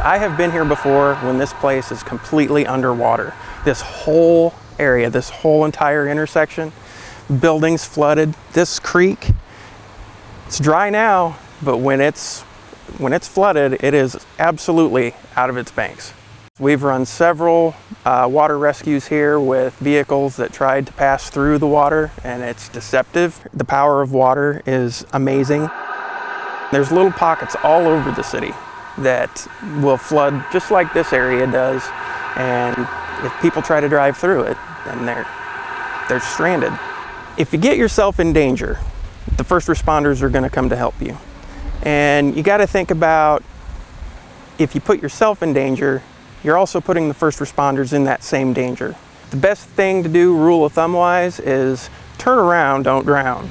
I have been here before when this place is completely underwater. This whole area, this whole entire intersection, buildings flooded. This creek, it's dry now, but when it's when it's flooded, it is absolutely out of its banks. We've run several uh, water rescues here with vehicles that tried to pass through the water and it's deceptive. The power of water is amazing. There's little pockets all over the city that will flood just like this area does. And if people try to drive through it, then they're, they're stranded. If you get yourself in danger, the first responders are gonna come to help you. And you gotta think about if you put yourself in danger, you're also putting the first responders in that same danger. The best thing to do, rule of thumb wise, is turn around, don't drown.